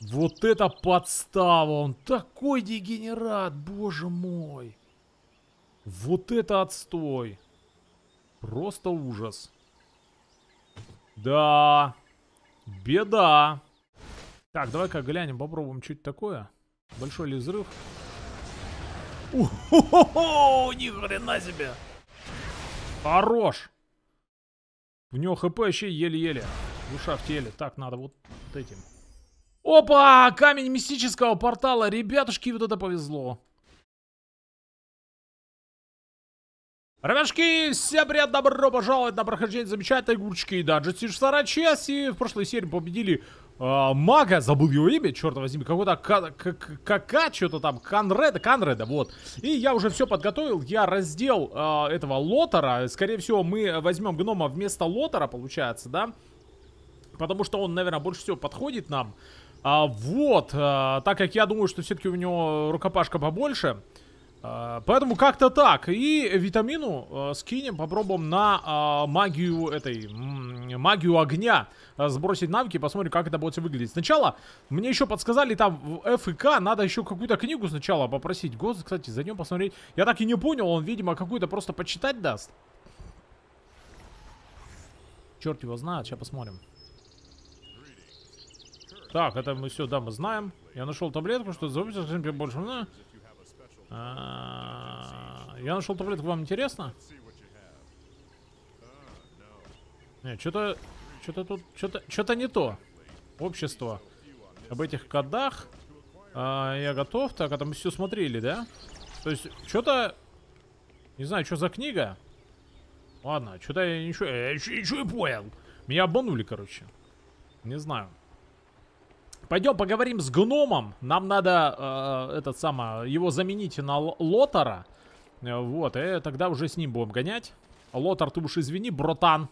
Вот это подстава! Он такой дегенерат, боже мой! Вот это отстой! Просто ужас. Да. Беда. Так, давай-ка глянем, попробуем чуть такое. Большой ли взрыв? О, ни хрена себе! Хорош! У него хп вообще еле-еле. Душа в теле. Так, надо вот этим. Опа! Камень мистического портала. Ребятушки, вот это повезло. Ребятушки, всем привет, добро пожаловать на прохождение замечательной Да, Джетсидж вторая часть, и в прошлой серии победили э, мага, забыл его имя, черт возьми, какой-то кака, что-то там, Канреда, Канреда, вот. И я уже все подготовил, я раздел э, этого лотера, скорее всего, мы возьмем гнома вместо лотера, получается, да? Потому что он, наверное, больше всего подходит нам. А, вот, а, так как я думаю, что все-таки у него рукопашка побольше, Uh, поэтому как-то так. И витамину uh, скинем, попробуем на uh, магию этой, магию огня сбросить навыки, посмотрим, как это будет выглядеть. Сначала мне еще подсказали там в K, надо еще какую-то книгу сначала попросить. Год, кстати, за ним посмотреть. Я так и не понял, он, видимо, какую-то просто почитать даст. Черт его знает, сейчас посмотрим. Так, это мы все, да, мы знаем. Я нашел таблетку, что за больше... А, я нашел таблетку, вам интересно? Нет, что-то... Что-то тут... Что-то что-то не то. Общество. Об этих кодах. А, я готов. Так, а там мы все смотрели, да? То есть, что-то... Не знаю, что за книга. Ладно, что-то я ничего... Я ничего не понял. Меня обманули, короче. Не знаю. Пойдем поговорим с гномом. Нам надо э, этот самый, его заменить на лотара. Э, вот, и тогда уже с ним будем гонять. Лотар, ты уж извини, братан.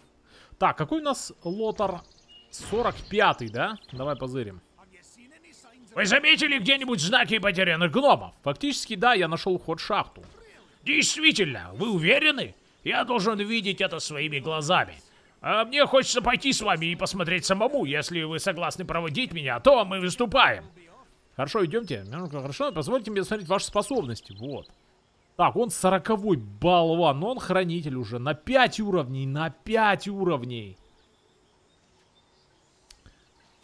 Так, какой у нас лотар? 45-й, да? Давай позырим. Вы заметили где-нибудь знаки потерянных гномов? Фактически, да, я нашел ход шахту. Действительно, вы уверены? Я должен видеть это своими глазами. А мне хочется пойти с вами и посмотреть самому. Если вы согласны проводить меня, то мы выступаем. Хорошо, идемте. Хорошо, позвольте мне смотреть ваши способности. Вот. Так, он сороковой болван, но он хранитель уже. На 5 уровней, на 5 уровней.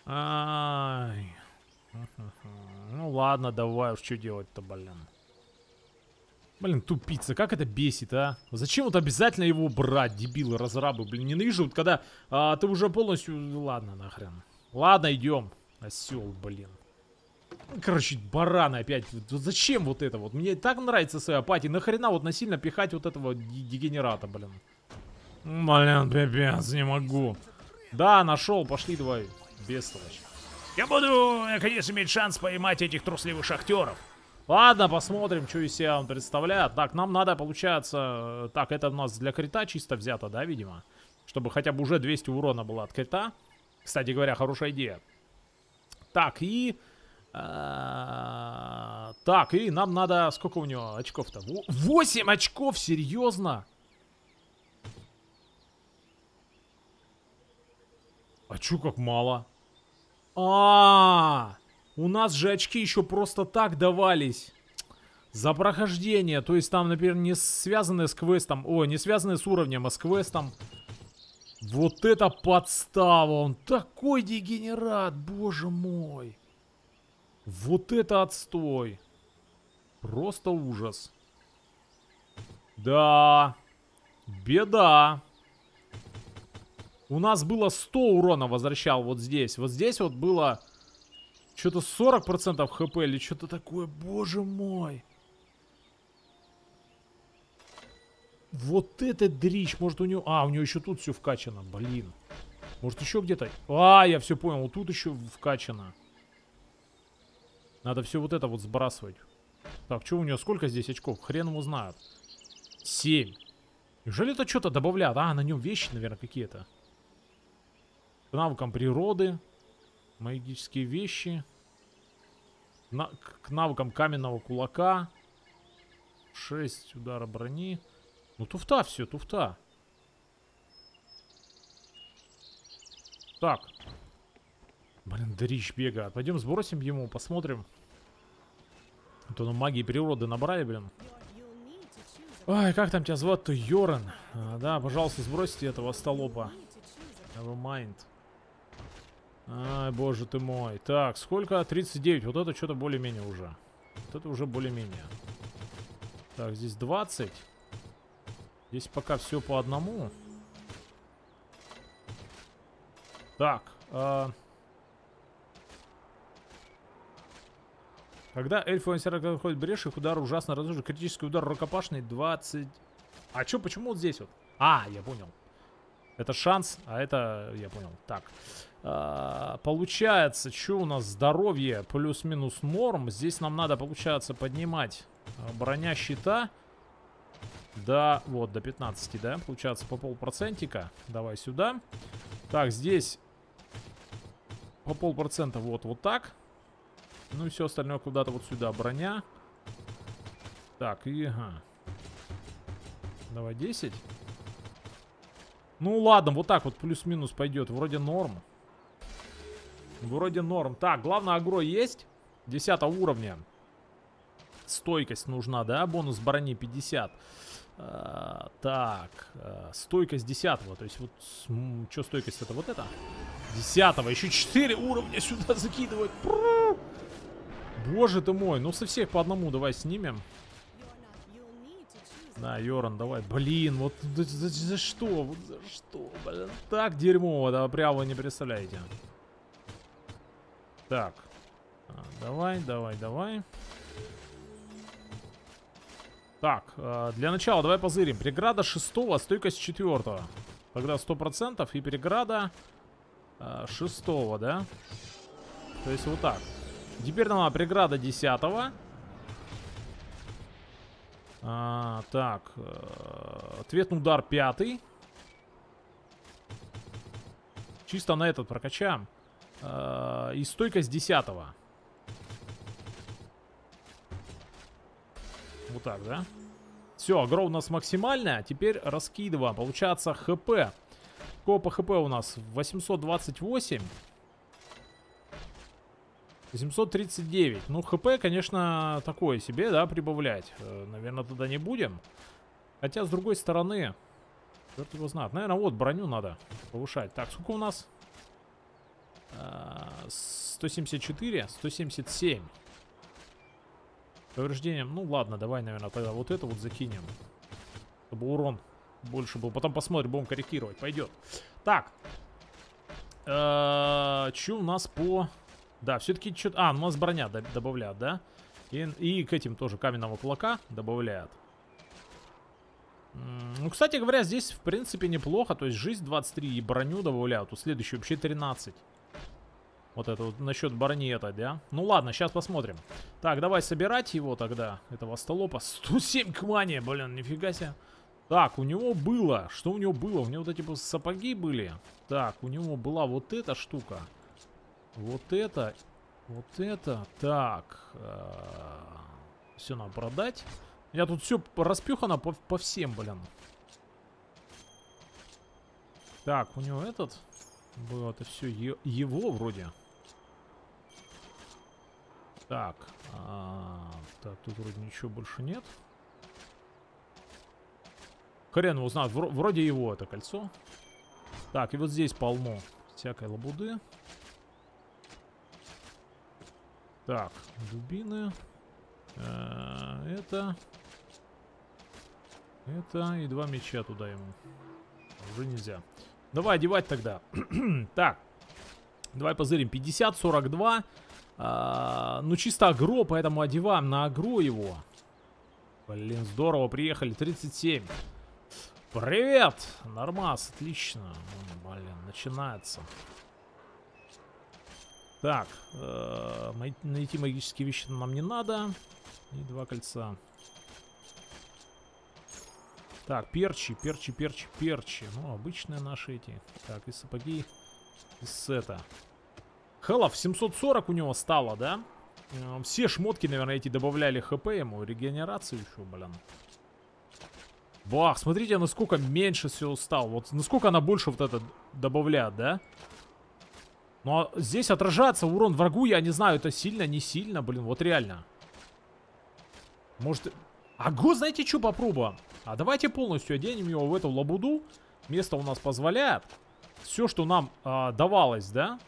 Ай. Ну ладно, давай уж что делать-то, блин. Блин, тупица, как это бесит, а? Зачем вот обязательно его брать, дебилы, разрабы, блин, ненавижу, вот когда а, ты уже полностью... Ладно, нахрен. Ладно, идем. Осел, блин. Короче, бараны опять. Вот зачем вот это вот? Мне так нравится своя апатия. Нахрена вот насильно пихать вот этого дегенерата, блин. Блин, пипец, не могу. Да, нашел, пошли давай. Бестолочь. Я буду, наконец, иметь шанс поймать этих трусливых шахтеров. Ладно, посмотрим, что из себя он представляет. Так, нам надо, получается... Так, это у нас для крита чисто взято, да, видимо? Чтобы хотя бы уже 200 урона было от крита. Кстати говоря, хорошая идея. Так, и... Э, так, и нам надо... Сколько у него очков-то? 8 очков, серьезно? А чё как мало? -а, -а, -а у нас же очки еще просто так давались. За прохождение. То есть там, например, не связанные с квестом. О, не связанные с уровнем, а с квестом. Вот это подстава. Он такой дегенерат, боже мой. Вот это отстой. Просто ужас. Да. Беда. У нас было 100 урона возвращал вот здесь. Вот здесь вот было что-то 40% хп или что-то такое. Боже мой. Вот это дрищ. Может у него... А, у него еще тут все вкачано. Блин. Может еще где-то... А, я все понял. Вот тут еще вкачано. Надо все вот это вот сбрасывать. Так, что у него? Сколько здесь очков? Хрен ему знает. 7. Неужели это что-то добавляют? А, на нем вещи, наверное, какие-то. К навыкам природы. Магические вещи. На, к навыкам каменного кулака. 6 удара брони. Ну, туфта все, туфта. Так. Блин, дрищ бегает. Пойдем сбросим ему, посмотрим. А то на магии природы набрали, блин. Ой, как там тебя зовут-то? Йоран. А, да, пожалуйста, сбросьте этого столопа. Never mind. Ай, боже ты мой. Так, сколько? 39. Вот это что-то более-менее уже. Вот это уже более-менее. Так, здесь 20. Здесь пока все по одному. Так. Э Когда эльфы находят брешь, их удар ужасно разрушен. Критический удар рукопашный 20... А чё, почему вот здесь вот? А, я понял. Это шанс, а это, я понял. Так, а, получается, что у нас здоровье плюс-минус норм. Здесь нам надо, получается, поднимать а, броня щита до, вот, до 15, да? Получается, по полпроцентика. Давай сюда. Так, здесь по полпроцента вот, вот так. Ну и все остальное куда-то вот сюда. Броня. Так, и... Ага. Давай 10. Ну ладно, вот так вот плюс-минус пойдет. Вроде норм. Вроде норм. Так, главное агро есть. 10 уровня. Стойкость нужна, да? Бонус брони 50. А, так, а, стойкость 10 -го. То есть вот, что стойкость это? Вот это? 10 -го. Еще 4 уровня сюда закидывать. Боже ты мой. Ну со всех по одному давай снимем. Да, Йоран, давай. Блин, вот за, за, за что? Вот за что, блин? Так дерьмово, да, прямо вы не представляете. Так. А, давай, давай, давай. Так, э, для начала давай позырим. Преграда шестого, стойкость четвертого. Тогда сто процентов и преграда э, шестого, да? То есть вот так. Теперь нам преграда десятого. А, так, ответный удар пятый. Чисто на этот прокачаем. Э, и стойкость десятого. Вот так, да? Все, агро у нас максимальная. Теперь раскидываем. Получается хп. Какого по хп у нас? 828. 739. Ну, хп, конечно, такое себе, да, прибавлять. Э, наверное, туда не будем. Хотя, с другой стороны, черт его знает. Наверное, вот броню надо повышать. Так, сколько у нас? 174, 177. Повреждением, ну ладно, давай, наверное, тогда вот это вот закинем. Чтобы урон больше был. Потом посмотрим, будем корректировать. Пойдет. Так. Э, Что у нас по да, все-таки что-то... А, у нас броня добавляют, да? И к этим тоже каменного кулака добавляют. Ну, кстати говоря, здесь, в принципе, неплохо. То есть жизнь 23 и броню добавляют. У следующей вообще 13. Вот это вот насчет это, да? Ну ладно, сейчас посмотрим. Так, давай собирать его тогда, этого столопа. 107 к мане, блин, нифига себе. Так, у него было, что у него было? У него вот эти типа сапоги были. Так, у него была вот эта штука. Вот это. Вот это. Так. Э, все надо продать. Я тут все распюхано по, по всем, блин. Так, у него этот. Было это все его вроде. Так. А, так, тут вроде ничего больше нет. Хрен его знает. Вроде его это кольцо. Так, и вот здесь полно всякой лабуды. Так, дубины. Э, это. Это и два меча туда ему. Уже нельзя. Давай одевать тогда. так. Давай позырим. 50, 42. А, ну, чисто агро, поэтому одеваем на агро его. Блин, здорово, приехали. 37. Привет! Нормас, отлично. Блин, начинается. Так, э, найти магические вещи нам не надо. И два кольца. Так, перчи, перчи, перчи, перчи. Ну, обычные наши эти. Так, и сапоги из сета. Хелов 740 у него стало, да? Э, все шмотки, наверное, эти добавляли хп ему. Регенерацию еще, блин. Бах, смотрите, насколько меньше все стал. Вот насколько она больше вот это добавляет, да? Но здесь отражаться урон врагу, я не знаю, это сильно, не сильно, блин, вот реально. Может... А го, знаете, что попробуем? А давайте полностью оденем его в эту лабуду. Место у нас позволяет. Все, что нам а, давалось, да?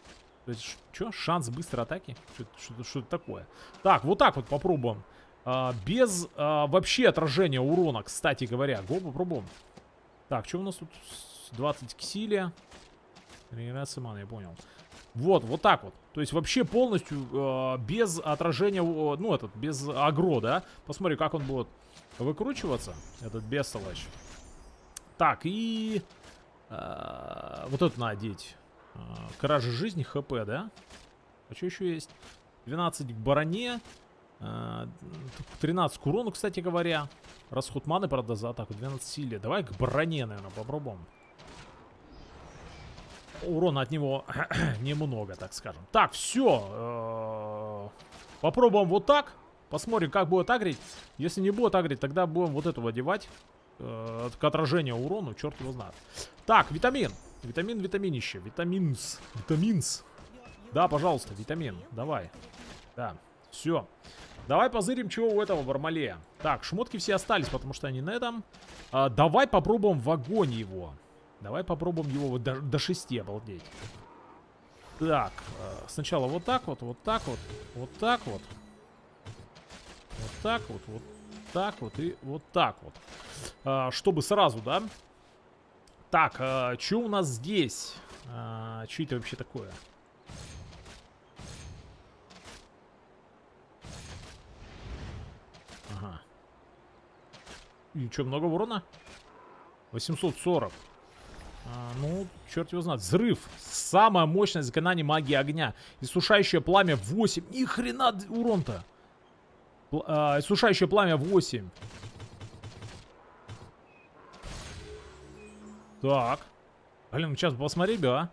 Что? Шанс быстрой атаки? Что-то такое. Так, вот так вот попробуем. А, без а, вообще отражения урона, кстати говоря. Го, попробуем. Так, что у нас тут? 20 к силе. Регенерация маны, я понял. Вот, вот так вот. То есть вообще полностью э, без отражения, ну этот, без агро, да? Посмотри, как он будет выкручиваться, этот бестолочь. Так, и... Э, вот это надеть. Э, кражи жизни, хп, да? А что еще есть? 12 к броне. Э, 13 к урону, кстати говоря. Расход маны, правда, за атаку. 12 силе. Давай к броне, наверное, попробуем урона от него немного, так скажем. Так, все. Э, попробуем вот так. Посмотрим, как будет агрить. Если не будет агрить, тогда будем вот эту одевать. Э, к отражению урону, черт его знает. Так, витамин. Витамин, витаминище. Витаминс. Витаминс. Да, пожалуйста, витамин. Давай. Да, все. Давай позырим, чего у этого Бармалея. Так, шмотки все остались, потому что они на этом. А, давай попробуем в огонь его. Давай попробуем его вот до, до 6, обалдеть. Так, э, сначала вот так вот, вот так вот, вот так вот. Вот так вот, вот так вот и вот так вот. А, чтобы сразу, да? Так, а, что у нас здесь? А, что это вообще такое? Ага. И что, много урона? 840. А, ну, черт его знает. Взрыв. Самое мощное заклинание магии огня. Иссушающее пламя 8. Ни хрена урон-то. А, иссушающее пламя 8. Так. Блин, ну сейчас посмотри, да.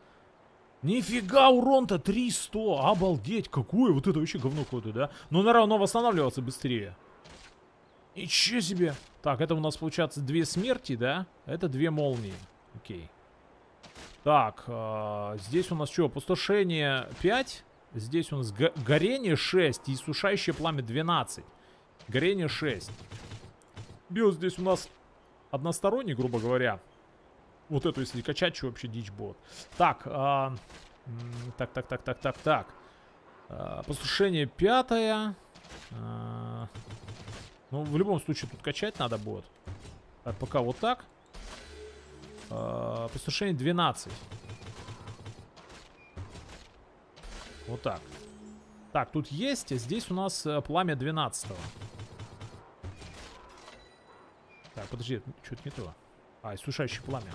Нифига урон-то 300. Обалдеть, какое. Вот это вообще говно какое-то, да? Ну, наверное, оно восстанавливаться быстрее. Ничего себе. Так, это у нас получается две смерти, да? Это две молнии. Окей. Так, э, здесь у нас что, опустошение 5. Здесь у нас го горение 6 и сушающее пламя 12. Горение 6. Биос здесь у нас односторонний, грубо говоря. Вот эту, если качать, что вообще дичь будет. Так, э, так, так, так, так, так, так. Э, послушание пятое. Э, ну, в любом случае, тут качать надо будет. Так, пока вот так. Э, Посушение 12. Вот так. Так, тут есть. Здесь у нас э, пламя 12 -го. Так, подожди, что-то не то. А, иссушающее пламя.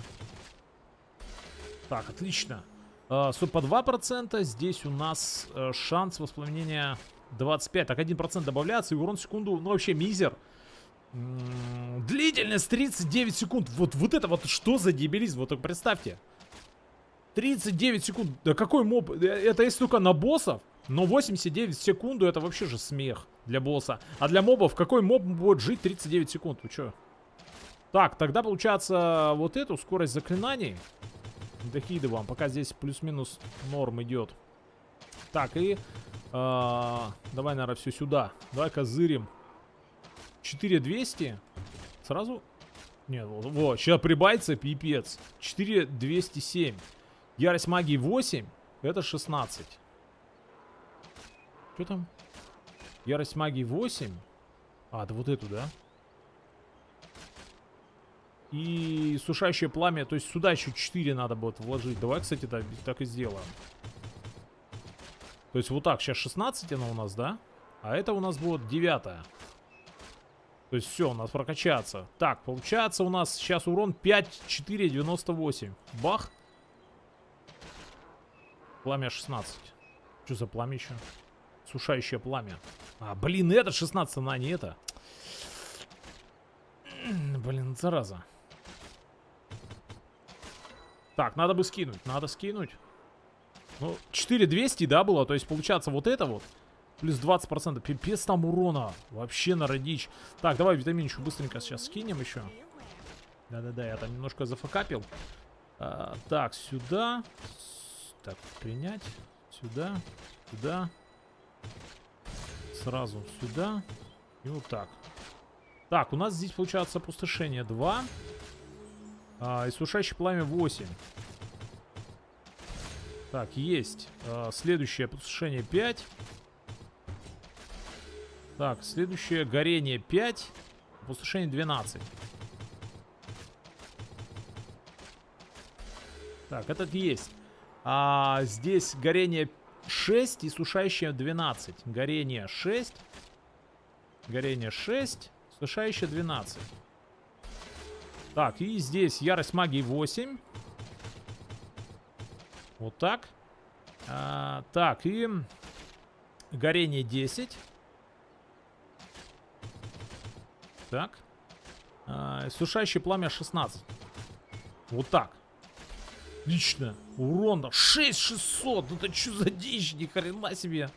Так, отлично. Э, по 2%. Здесь у нас э, шанс воспламенения 25. Так, 1% добавляется. И урон в секунду, ну, вообще мизер. Длительность 39 секунд. Вот, вот это вот что за дебилизм? Вот представьте. 39 секунд. Да какой моб? Э, это если только на боссов. Но 89 секунд это вообще же смех для босса. А для мобов какой моб будет жить 39 секунд? Вы что? Так, тогда получается вот эту скорость заклинаний. Докидываем, пока здесь плюс-минус норм идет. Так, и... Э, давай, наверное, все сюда. Давай козырим. 4200. Сразу? Нет, вот, вот сейчас прибавится пипец. 4207. Ярость магии 8. Это 16. Что там? Ярость магии 8. А, это вот эту, да? И сушающее пламя. То есть сюда еще 4 надо будет вложить. Давай, кстати, так, так и сделаем. То есть вот так. Сейчас 16 она у нас, да? А это у нас будет 9. То есть все, у нас прокачаться. Так, получается у нас сейчас урон 5, 4, 98. Бах. Пламя 16. Что за пламя еще? Сушающее пламя. А, блин, это 16, на не это. Блин, зараза. Так, надо бы скинуть. Надо скинуть. Ну, 4200, да, было? То есть, получается, вот это вот. Плюс 20%. Пипец там урона. Вообще на родич. Так, давай витаминчик быстренько сейчас скинем еще. Да-да-да, я там немножко зафакапил. А, так, сюда. Так, принять. Сюда, сюда. Сразу сюда. И вот так. Так, у нас здесь получается опустошение 2. А, иссушающее пламя 8. Так, есть. А, следующее опустошение 5. Так, следующее горение 5. Опустошение 12. Так, этот есть. А здесь горение 6 и сушающее 12. Горение 6. Горение 6. Сушающее 12. Так, и здесь ярость магии 8. Вот так. А, так, и горение 10. Так. А, сушающее пламя 16. Вот так. Отлично. Урона 6600. Ну это что за дичь? Ни хрена себе.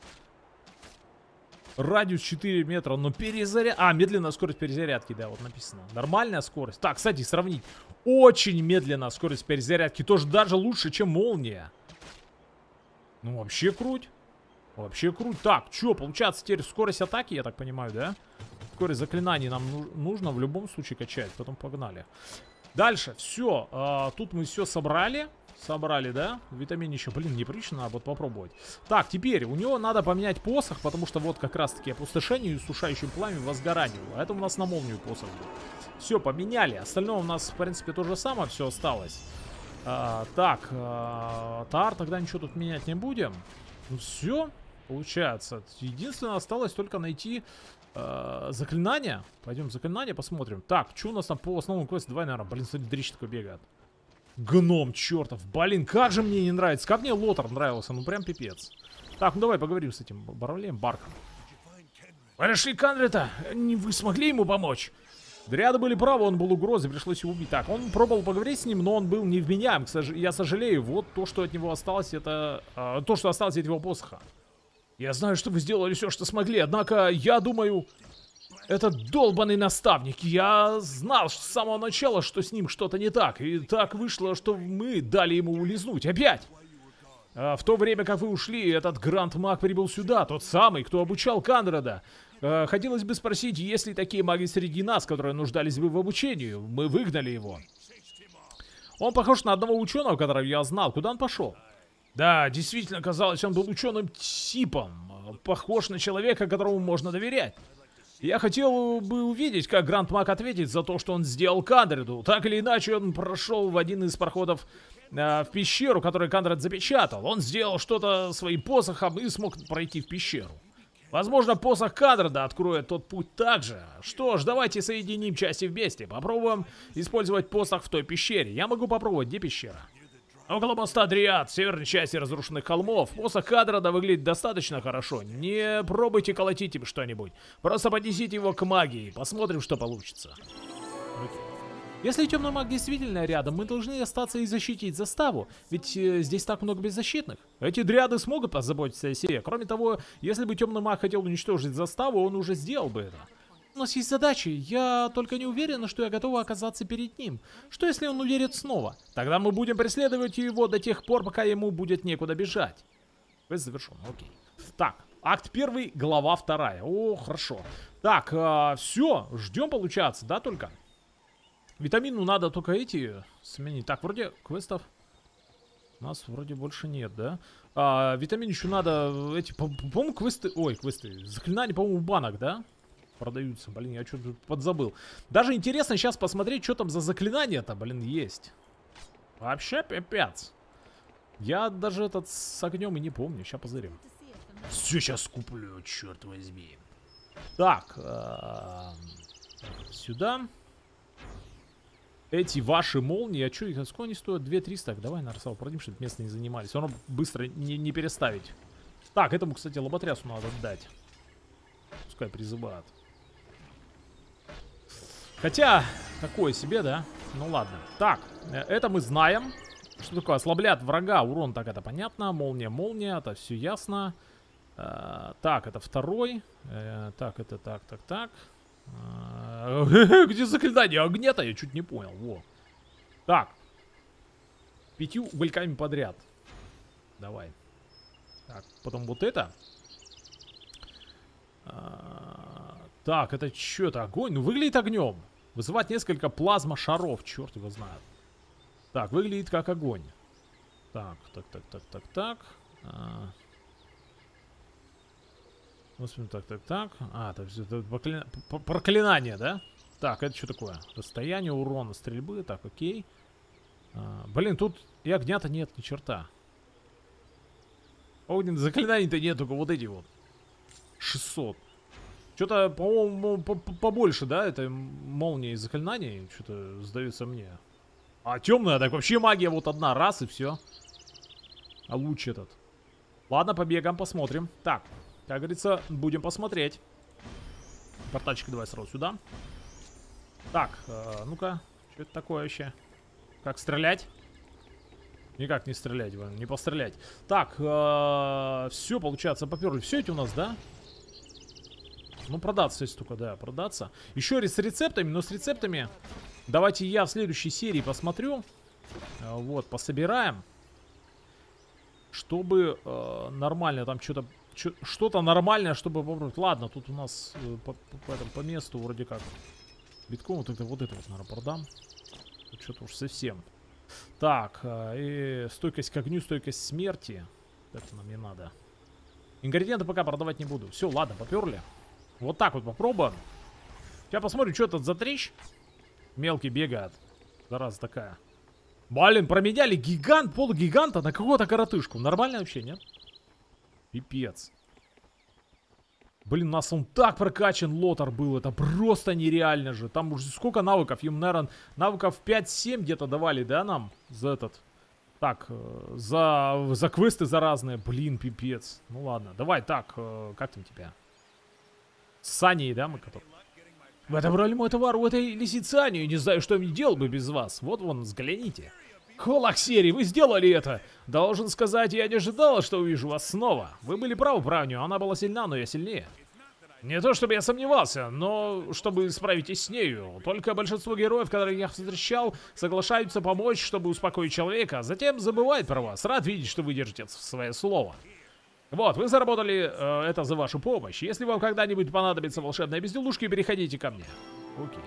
Радиус 4 метра, но перезаряд... А, медленная скорость перезарядки, да, вот написано. Нормальная скорость. Так, кстати, сравнить. Очень медленная скорость перезарядки. Тоже даже лучше, чем молния. Ну, вообще круть. Вообще круть. Так, что, получается теперь скорость атаки, я так понимаю, да? Скорость заклинаний нам нужно в любом случае качать. Потом погнали. Дальше, все. А, тут мы все собрали. Собрали, да? Витамин еще, блин, неприлично, надо вот попробовать. Так, теперь у него надо поменять посох, потому что вот как раз-таки опустошение и сушающим пламя возгоранию. А это у нас на молнию посох был. Все, поменяли. Остальное у нас, в принципе, то же самое все осталось. А, так, а, тар, тогда ничего тут менять не будем. Ну все, получается. Единственное, осталось только найти э, заклинание. Пойдем заклинание посмотрим. Так, что у нас там по основному квесту? Давай, наверное, блин, смотри, дрищ такой бегает. Гном чертов. Блин, как же мне не нравится. Как мне Лотар нравился. Ну прям пипец. Так, ну давай поговорим с этим Баролеем, Барком. Вы нашли Кандрета? Не вы смогли ему помочь? Дриады были правы, он был угрозой, пришлось его убить. Так, он пробовал поговорить с ним, но он был невменяем. Я сожалею, вот то, что от него осталось, это... Э, то, что осталось от его посоха. Я знаю, что вы сделали все, что смогли, однако я думаю... Этот долбанный наставник, я знал с самого начала, что с ним что-то не так. И так вышло, что мы дали ему улизнуть. Опять! А в то время, как вы ушли, этот Гранд Маг прибыл сюда, тот самый, кто обучал Кандрада. А, хотелось бы спросить, есть ли такие маги среди нас, которые нуждались бы в обучении? Мы выгнали его. Он похож на одного ученого, которого я знал. Куда он пошел? Да, действительно, казалось, он был ученым типом. Похож на человека, которому можно доверять. Я хотел бы увидеть, как Гранд Мак ответит за то, что он сделал Кандреду. Так или иначе, он прошел в один из проходов э, в пещеру, который Кандред запечатал. Он сделал что-то своим посохом и смог пройти в пещеру. Возможно, посох Кадреда откроет тот путь также. Что ж, давайте соединим части вместе. Попробуем использовать посох в той пещере. Я могу попробовать. Где пещера? Около моста Дриад, северной части разрушенных холмов, посох Кадрада выглядит достаточно хорошо. Не пробуйте колотить им что-нибудь. Просто поднесите его к магии, посмотрим, что получится. Если темный маг действительно рядом, мы должны остаться и защитить заставу, ведь э, здесь так много беззащитных. Эти дриады смогут позаботиться о себе. Кроме того, если бы темный маг хотел уничтожить заставу, он уже сделал бы это. У нас есть задачи, я только не уверена, что я готова оказаться перед ним. Что если он уверит снова? Тогда мы будем преследовать его до тех пор, пока ему будет некуда бежать. Квест завершен, окей. Так, акт первый, глава вторая. О, хорошо. Так, э, все, ждем получаться, да, только? Витамину надо только эти сменить. Так, вроде квестов у нас вроде больше нет, да? А, витамин еще надо эти, по-моему, квесты... Ой, квесты. Заклинания, по-моему, банок, да? Продаются. Блин, я что-то подзабыл. Даже интересно сейчас посмотреть, что там за заклинание-то, блин, есть. Вообще пипец. Я даже этот с огнем и не помню. Сейчас позырим. Все сейчас куплю, черт возьми. Так, э сюда. Эти ваши молнии, а что их, сколько они стоят? 2300. Так, давай, Нарсал, продим, чтобы место не занимались. Он быстро не, не переставить. Так, этому, кстати, лоботрясу надо дать. Пускай призывают. Хотя, такое себе, да? Ну ладно. Так, э, это мы знаем. Что такое? Ослабляет врага. Урон, так это понятно. Молния, молния, это все ясно. Э, так, это второй. Э, так, это так, так, так. Где заклинание огня-то? Я чуть не понял. Во. Так. Пятью угольками подряд. Давай. Так, потом вот это. Так, это что это? Огонь? Ну, выглядит огнем. Вызывать несколько плазма-шаров, черт его знает. Так, выглядит как огонь. Так, так, так, так, так, так. А... Смотрим, так, так, так. А, это, это проклина... проклинание, да? Так, это что такое? Расстояние урона стрельбы. Так, окей. А, блин, тут и огня-то нет, ни черта. Огненных заклинаний-то нет, только вот эти вот. 600. Что-то, по-моему, побольше, да, это молнии и заклинаний. Что-то сдается мне. А темная, так вообще магия вот одна, раз и все. А луч этот. Ладно, побегаем, посмотрим. Так, как говорится, будем посмотреть. Портальчик давай сразу сюда. Так, э, ну-ка, что это такое вообще? Как стрелять? Никак не стрелять, не пострелять. Так, э, все, получается, поперли. Все эти у нас, да? Ну, продаться, если только, да, продаться. Еще с рецептами, но с рецептами давайте я в следующей серии посмотрю. Э, вот, пособираем. Чтобы э, нормально там что-то что-то нормальное, чтобы попробовать. Ладно, тут у нас э, по, по, по, по месту вроде как битком. Вот это вот это вот, наверное, продам. Что-то уж совсем. Так, э, и стойкость к огню, стойкость смерти. Это нам не надо. Ингредиенты пока продавать не буду. Все, ладно, поперли. Вот так вот попробуем. Сейчас посмотрим, что это за трещ. Мелкий бегает. Зараза такая. Блин, променяли гигант, полугиганта на какого-то коротышку. Нормально вообще, нет? Пипец. Блин, у нас он так прокачан, лотар был. Это просто нереально же. Там уже сколько навыков? Им, наверное, навыков 5-7 где-то давали, да, нам? За этот. Так, э, за, за квесты за разные. Блин, пипец. Ну ладно, давай так, э, как там тебя? Саней, да, мы который... В этом роли мой товар у этой лисицы Ани. Не знаю, что я делал бы без вас. Вот вон, взгляните. Холоксерий, вы сделали это! Должен сказать, я не ожидал, что увижу вас снова. Вы были правы, правню, она была сильна, но я сильнее. Не то чтобы я сомневался, но чтобы справитесь с нею. Только большинство героев, которых я встречал, соглашаются помочь, чтобы успокоить человека, а затем забывают про вас. Рад видеть, что вы держите свое слово. Вот, вы заработали э, это за вашу помощь. Если вам когда-нибудь понадобится волшебная безделушка, переходите ко мне. Окей.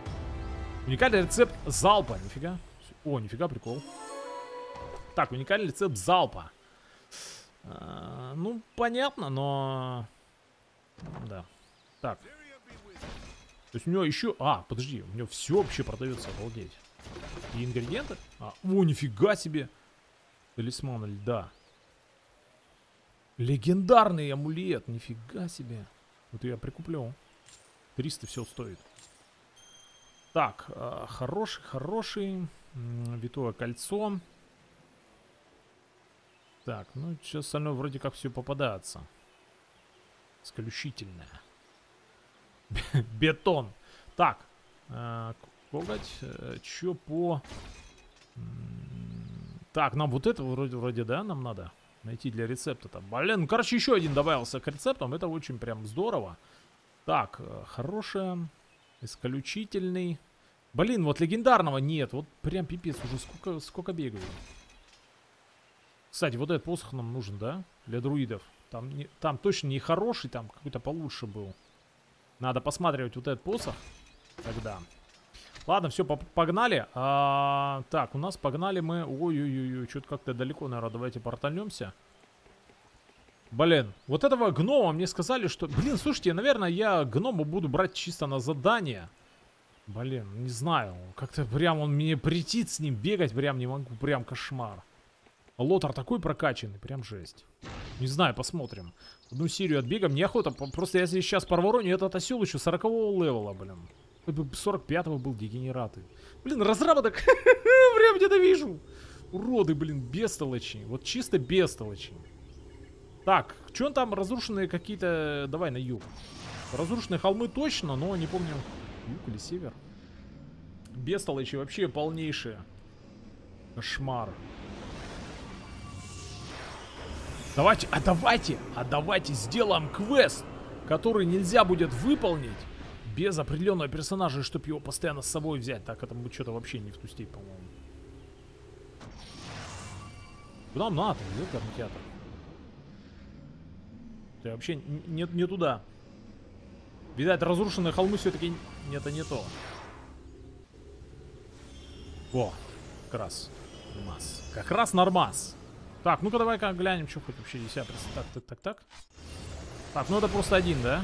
Уникальный рецепт залпа. Нифига. О, нифига, прикол. Так, уникальный рецепт залпа. А, ну, понятно, но... Да. Так. То есть у него еще... А, подожди, у него все вообще продается, обалдеть. И ингредиенты? А, о, нифига себе. Талисман льда. Легендарный амулет, нифига себе. Вот я прикуплю. 300 все стоит. Так, э, хороший, хороший. Витое кольцо. Так, ну сейчас остальное вроде как все попадается. Исключительное. Бетон. Так. Э, коготь. Э, чё по... Так, нам вот это вроде, вроде, да, нам надо найти для рецепта там. Блин, ну, короче, еще один добавился к рецептам. Это очень прям здорово. Так, э, хорошая. Исключительный. Блин, вот легендарного нет. Вот прям пипец, уже сколько, сколько бегаю. Кстати, вот этот посох нам нужен, да? Для друидов. Там, не, там точно не хороший, там какой-то получше был. Надо посматривать вот этот посох. Тогда. Ладно, все, погнали. А, так, у нас погнали мы... Ой-ой-ой, что-то как-то далеко, наверное. Давайте портальнемся. Блин, вот этого гнома мне сказали, что... Блин, слушайте, наверное, я гнома буду брать чисто на задание. Блин, не знаю. Как-то прям он мне претит с ним бегать, прям не могу. Прям кошмар. Лотар такой прокачанный, прям жесть. Не знаю, посмотрим. Одну серию отбегаем, неохота. Просто если сейчас порвороню, этот осел еще 40 левела, блин. 45-го был дегенераты. Блин, разработок прям вижу. Уроды, блин, бестолочи. Вот чисто бестолочи. Так, что там разрушенные какие-то... Давай на юг. Разрушенные холмы точно, но не помню, юг или север. Бестолочи вообще полнейшие. Кошмар. Давайте, а давайте, а давайте сделаем квест, который нельзя будет выполнить без определенного персонажа, чтобы его постоянно с собой взять. Так, это мы что-то вообще не в ту степь, по-моему. Куда нам надо? Кинотеатр? Я вообще не, не туда. Видать, разрушенные холмы все-таки это не то. О, как раз. Нормас. Как раз нормас. Так, ну-ка давай-ка глянем, что хоть вообще здесь. Так, так, так, так. Так, ну это просто один, да?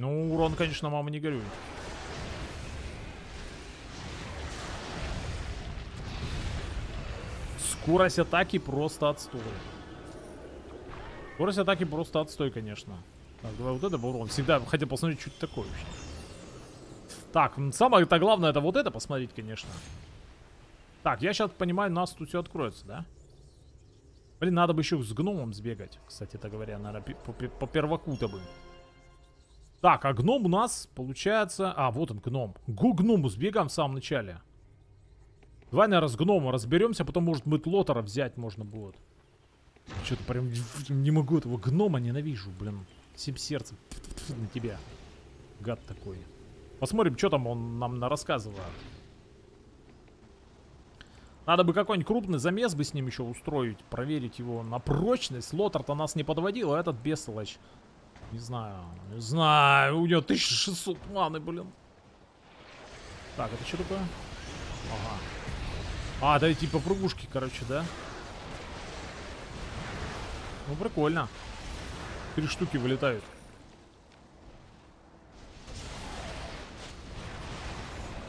Ну, урон, конечно, мама не горюет. Скорость атаки просто отстой. Скорость атаки просто отстой, конечно. Так, давай вот это урон. Всегда хотел посмотреть, что это такое вообще. Так, самое-то главное, это вот это посмотреть, конечно. Так, я сейчас понимаю, нас тут все откроется, да? Блин, надо бы еще с гномом сбегать, кстати-то говоря, наверное, по, по, по перваку-то бы. Так, а гном у нас получается... А, вот он, гном. Гу гному сбегаем в самом начале. Давай, наверное, с гномом разберемся, потом, может быть, лотера взять можно будет. Что-то прям не могу этого гнома ненавижу, блин. Всем сердцем на тебя. Гад такой. Посмотрим, что там он нам рассказывает. Надо бы какой-нибудь крупный замес бы с ним еще устроить, проверить его на прочность. Лотер-то нас не подводил, а этот бестолочь не знаю, не знаю. У него 1600 маны, блин. Так, это что такое? Ага. А, да, типа прыгушки, короче, да? Ну, прикольно. Три штуки вылетают.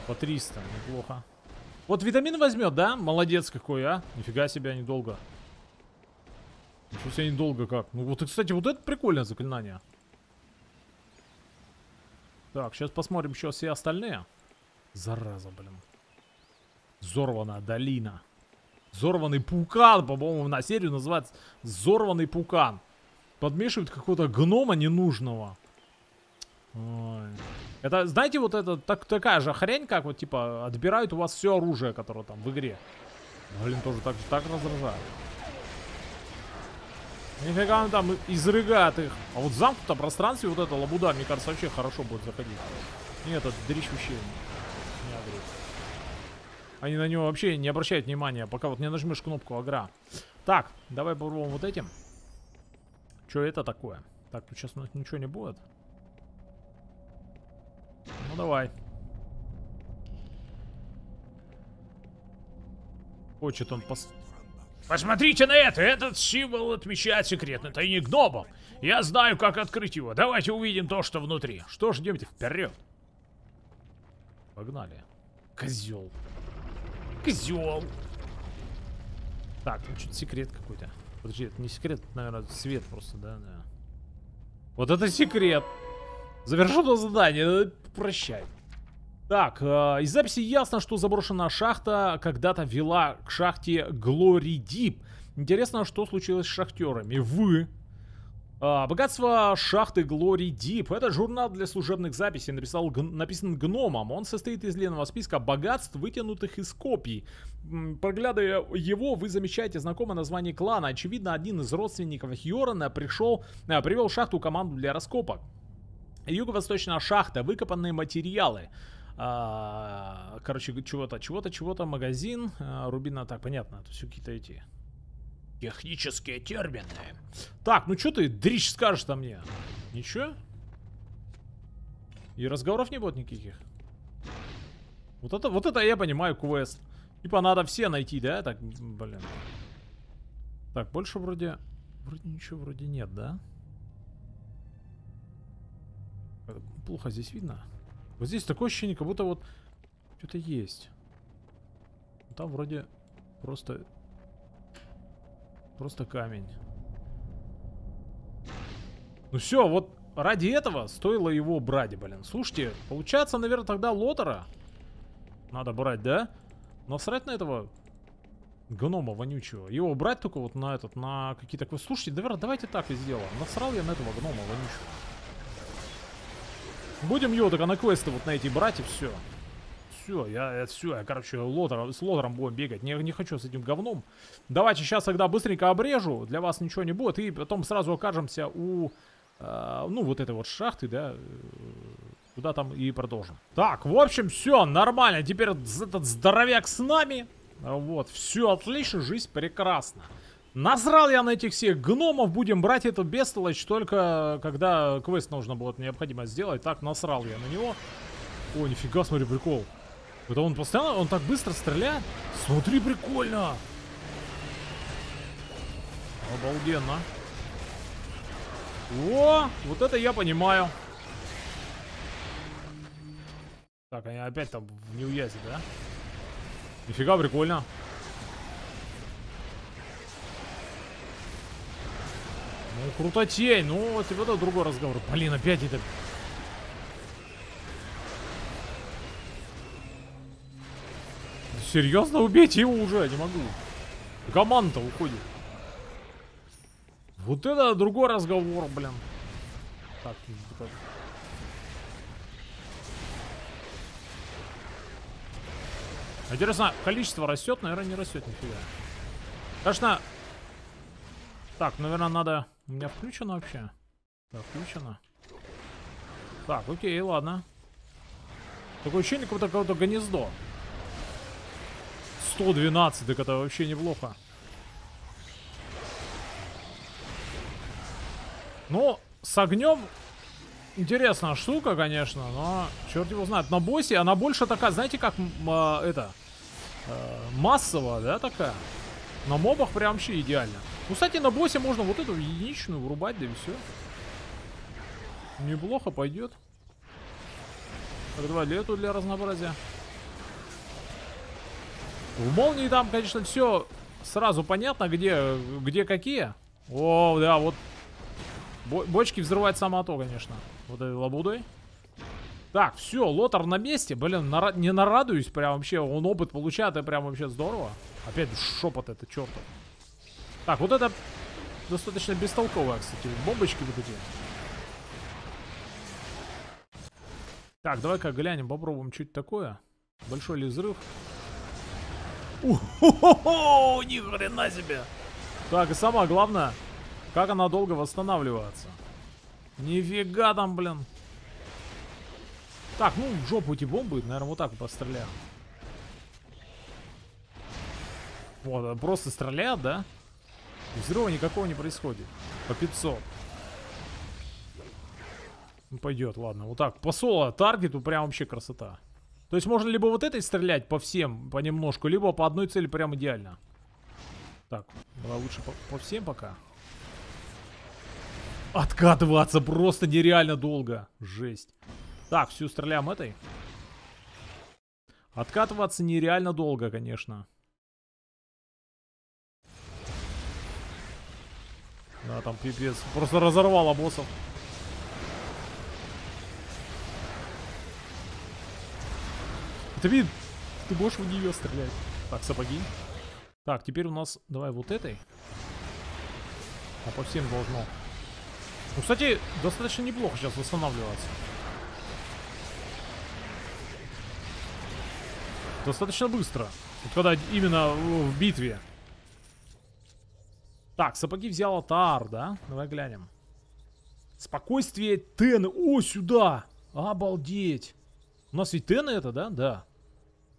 По 300, неплохо. Вот витамин возьмет, да? Молодец какой, а? Нифига себе, недолго. Ничего себе недолго как. Ну вот, кстати, вот это прикольное заклинание. Так, сейчас посмотрим еще все остальные. Зараза, блин. Зорвана долина. Зорванный пукан, по-моему, на серию называется Зорванный пукан. Подмешивают какого-то гнома ненужного. Ой. Это, знаете, вот это так, такая же хрень, как вот, типа, отбирают у вас все оружие, которое там в игре. Блин, тоже так, так раздражает. Нифига он там изрыгает их. А вот в замкнутом пространстве вот эта лабуда, мне кажется, вообще хорошо будет заходить. Нет, этот дрищ вообще не агрит. Они на него вообще не обращают внимания, пока вот не нажмешь кнопку агра. Так, давай попробуем вот этим. Что это такое? Так, тут сейчас у нас ничего не будет. Ну давай. Хочет он пос... Посмотрите на это! Этот символ отмечает секретный тайник гномов. Я знаю, как открыть его. Давайте увидим то, что внутри. Что ж, идемте вперед. Погнали. Козел. Козел. Так, тут что-то секрет какой-то. Подожди, это не секрет, это, наверное, свет просто, да, да. Вот это секрет. Завершено задание, прощай. Так, э, из записи ясно, что заброшенная шахта когда-то вела к шахте Glory Deep. Интересно, что случилось с шахтерами. Вы... Э, богатство шахты Glory Deep. Это журнал для служебных записей, написал, написан гномом. Он состоит из длинного списка богатств, вытянутых из копий. Проглядывая его, вы замечаете знакомое название клана. Очевидно, один из родственников Йорана пришел, э, привел шахту команду для раскопок. Юго-восточная шахта, выкопанные материалы. А, короче, чего-то, чего-то, чего-то, магазин, а, рубина, так, понятно, это все какие-то эти технические термины. Так, ну что ты, дрищ, скажешь там мне? Ничего? И разговоров не будет никаких? Вот это, вот это я понимаю квест. Типа надо все найти, да? Так, блин. Так, больше вроде... Вроде ничего вроде нет, да? Плохо здесь видно. Вот здесь такое ощущение, как будто вот что-то есть. Там вроде просто... Просто камень. Ну все, вот ради этого стоило его брать, блин. Слушайте, получается, наверное, тогда лотера надо брать, да? Но срать на этого гнома вонючего. Его брать только вот на этот, на какие-то... Слушайте, наверное, давайте так и сделаем. Насрал я на этого гнома вонючего. Будем его только на квесты вот на эти брать и все. Все, я, я все, я, короче, лотер, с лотером будем бегать. Не, не хочу с этим говном. Давайте сейчас тогда быстренько обрежу. Для вас ничего не будет. И потом сразу окажемся у, э, ну, вот этой вот шахты, да. Туда там и продолжим. Так, в общем, все, нормально. Теперь этот здоровяк с нами. Вот, все отлично, жизнь прекрасна. Насрал я на этих всех гномов, будем брать эту бестолочь только когда квест нужно будет необходимо сделать. Так, насрал я на него. О, нифига, смотри, прикол. Это он постоянно, он так быстро стреляет. Смотри, прикольно. Обалденно. О, вот это я понимаю. Так, они опять там в неуязе, да? Нифига, прикольно. Ну, крутотень. Ну, вот это другой разговор. Блин, опять это... Серьезно, убейте его уже, не могу. Команда уходит. Вот это другой разговор, блин. Так, Интересно, количество растет? Наверное, не растет нифига. Конечно... Так, наверное, надо... У меня включено вообще? Да, включено. Так, окей, ладно. Такое ощущение, как будто какое-то гнездо. 112, так это вообще неплохо. Ну, с огнем интересная штука, конечно, но черт его знает. На боссе она больше такая, знаете, как э, это э, массовая, да, такая. На мобах прям вообще идеально. Ну, кстати, на боссе можно вот эту единичную врубать, да и все. Неплохо пойдет. Так, давай лету для разнообразия. В молнии там, конечно, все сразу понятно, где, где какие. О, да, вот Бо бочки взрывать само то, конечно. Вот этой лабудой. Так, все, лотар на месте. Блин, нара не нарадуюсь прям вообще. Он опыт получает, и прям вообще здорово. Опять шепот это, чертов. Так, вот это достаточно бестолковое, кстати. Бомбочки вот эти. Так, давай-ка глянем, попробуем чуть такое. Большой ли взрыв? Ухо-хо-хо! Ни хрена себе! Так, и самое главное, как она долго восстанавливается? Нифига там, блин. Так, ну, в жопу эти бомбы, наверное, вот так постреляю. Вот, просто стреляют, да? Взрыва никакого не происходит. По 500. Ну, пойдет, ладно. Вот так, по соло таргету прям вообще красота. То есть можно либо вот этой стрелять по всем, понемножку, либо по одной цели прям идеально. Так, давай лучше по, по всем пока. Откатываться просто нереально долго. Жесть. Так, всю стреляем этой. Откатываться нереально долго, конечно. Да, там пипец. Просто разорвало боссов. Ты вид, ты можешь в нее стрелять. Так, сапоги. Так, теперь у нас, давай вот этой. А по всем должно. Ну, кстати, достаточно неплохо сейчас восстанавливаться. Достаточно быстро. Вот когда именно в битве. Так, сапоги взял Атар, да? Давай глянем. Спокойствие Тены. О, сюда! Обалдеть! У нас ведь Тены это, да? Да.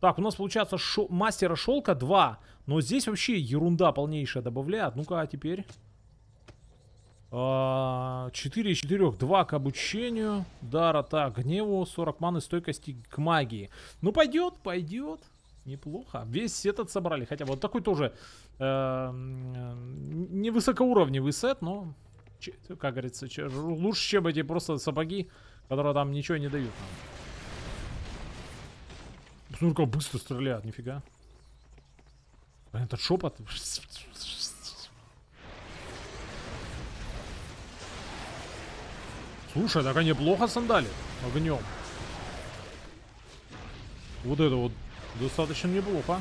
Так, у нас получается шо мастера шелка 2. Но здесь вообще ерунда полнейшая добавляют. Ну-ка, а теперь... 4 из 4, 2 к обучению. Дара, так, гневу, 40 маны, стойкости к магии. Ну, пойдет, пойдет. Неплохо. Весь этот собрали. Хотя вот такой тоже э, не высокоуровневый сет, но, как говорится, лучше, чем эти просто сапоги, которые там ничего не дают. Смотри, как быстро стреляют, нифига. Этот шепот. Слушай, так они плохо сандали огнем. Вот это вот достаточно неплохо.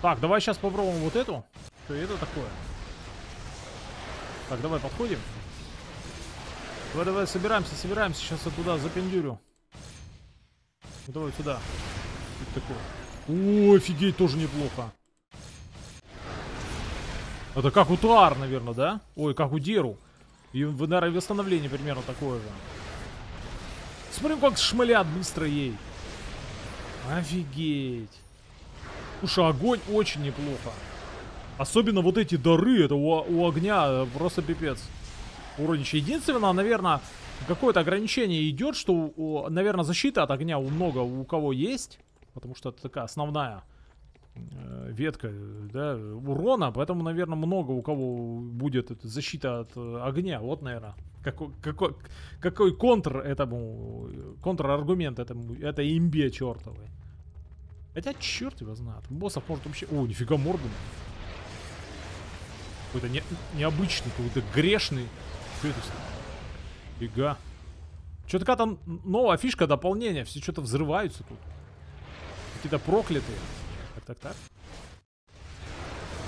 Так, давай сейчас попробуем вот эту. Что это такое? Так, давай подходим. Давай, давай, собираемся, собираемся. Сейчас я туда запендюрю. Ну, давай сюда. Что такое? О, офигеть, тоже неплохо. Это как у Туар, наверное, да? Ой, как у Деру. И, наверное, восстановление примерно такое же. Смотрим, как шмалят быстро ей. Офигеть. Слушай, огонь очень неплохо. Особенно вот эти дары, это у, у огня э, просто пипец. Уронище. Единственное, наверное, какое-то ограничение идет, что, наверное, защита от огня у много у кого есть. Потому что это такая основная ветка, да, урона. Поэтому, наверное, много у кого будет защита от э, огня. Вот, наверное, какой, какой, какой контр этому, контраргумент этому, этой имбе чертовой. Хотя, черт его знает. Боссов может вообще... О, нифига морды. Какой-то не, необычный, какой-то грешный. Что это? Фига. Что-то какая там новая фишка дополнения. Все что-то взрываются тут. Какие-то проклятые. Так, так, так.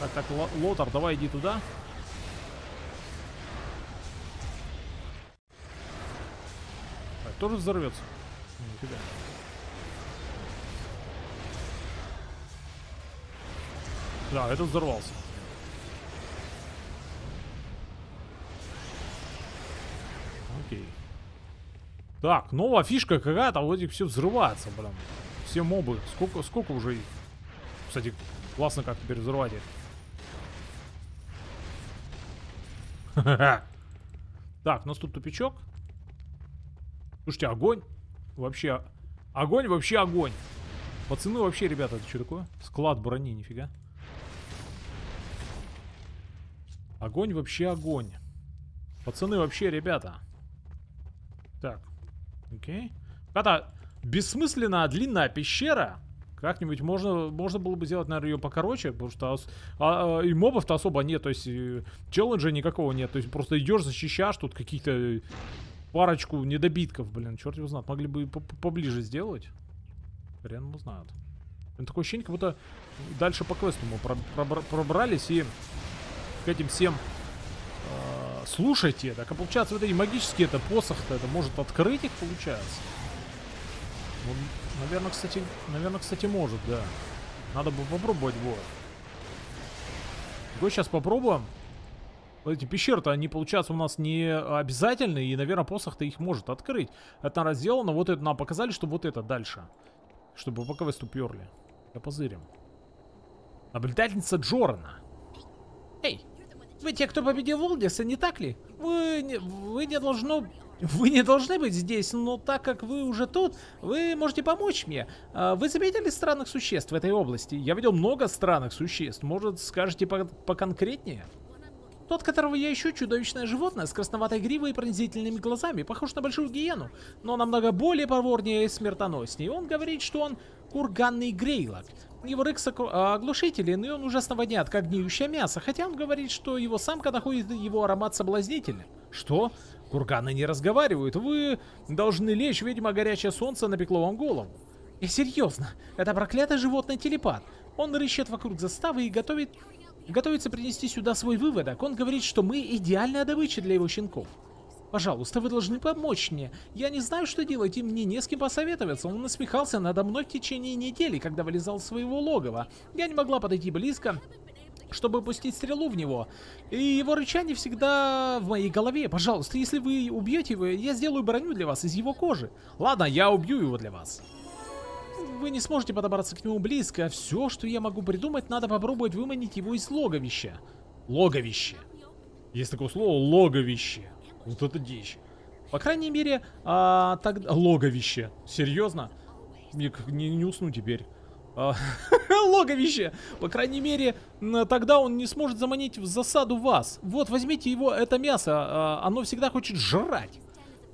Так, так, Лотар, давай иди туда. Так, тоже взорвется. Нифига. Да, этот взорвался. Окей. Так, новая фишка какая-то, этих все взрывается, блин. Все мобы. Сколько, сколько уже их? Кстати, классно как теперь взрывать их. Так, у нас тут тупичок. Слушайте, огонь. Вообще, огонь вообще огонь. Пацаны вообще, ребята, это что такое? Склад брони, нифига. Огонь вообще огонь. Пацаны вообще, ребята. Так. Окей. Это бессмысленная длинная пещера. Как-нибудь можно, можно было бы сделать, наверное, ее покороче, потому что а, а, и мобов-то особо нет, то есть и, челленджа никакого нет, то есть просто идешь, защищаешь тут каких-то парочку недобитков, блин, черт его знает, могли бы поближе сделать. Хрен его знает. Такое ощущение, как будто дальше по квесту мы пробрались и к этим всем э, слушайте. Так, а получается, вот эти магические это посох-то, это может открыть их, получается? Ну, наверное, кстати, наверное, кстати, может, да. Надо бы попробовать, вот. Давай сейчас попробуем. Вот эти пещеры-то, они, получается, у нас не обязательные, и, наверное, посох-то их может открыть. Это на сделано, вот это нам показали, что вот это дальше. Чтобы по квесту перли. Я позырим. Наблюдательница Джорана. Эй, вы те, кто победил Волдиса, не так ли? Вы не, вы не должно... Вы не должны быть здесь, но так как вы уже тут, вы можете помочь мне. А, вы заметили странных существ в этой области? Я видел много странных существ. Может, скажете по поконкретнее? Тот, которого я ищу, чудовищное животное с красноватой гривой и пронзительными глазами, похож на большую гиену, но намного более проворнее и смертоноснее. Он говорит, что он курганный грейлок. Его рык оглушителен, и он ужасно воняет, как гниющее мясо, хотя он говорит, что его самка находит его аромат соблазнительным. Что? Курганы не разговаривают, вы должны лечь, видимо, горячее солнце напекло вам голову. И серьезно, это проклятый животный телепат. Он рыщет вокруг заставы и готовит... готовится принести сюда свой выводок. Он говорит, что мы идеальная добыча для его щенков. Пожалуйста, вы должны помочь мне. Я не знаю, что делать, и мне не с кем посоветоваться. Он насмехался надо мной в течение недели, когда вылезал из своего логова. Я не могла подойти близко, чтобы пустить стрелу в него. И его рычание всегда в моей голове. Пожалуйста, если вы убьете его, я сделаю броню для вас из его кожи. Ладно, я убью его для вас. Вы не сможете подобраться к нему близко. Все, что я могу придумать, надо попробовать выманить его из логовища. Логовище. Есть такое слово логовище. Вот это дичь. По крайней мере, а, так... логовище. Серьезно? Мне не, не усну теперь. А, логовище! По крайней мере, тогда он не сможет заманить в засаду вас. Вот, возьмите его, это мясо. А, оно всегда хочет жрать.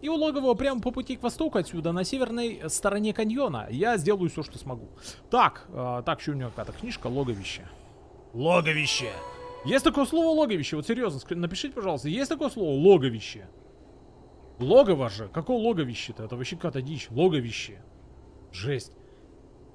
Его логово прямо по пути к востоку отсюда, на северной стороне каньона. Я сделаю все, что смогу. Так, а, так, еще у него какая-то книжка, логовище. Логовище! Есть такое слово логовище? Вот серьезно, напишите, пожалуйста, есть такое слово логовище? Логово же? Какое логовище-то? Это вообще какая-то дичь. Логовище. Жесть.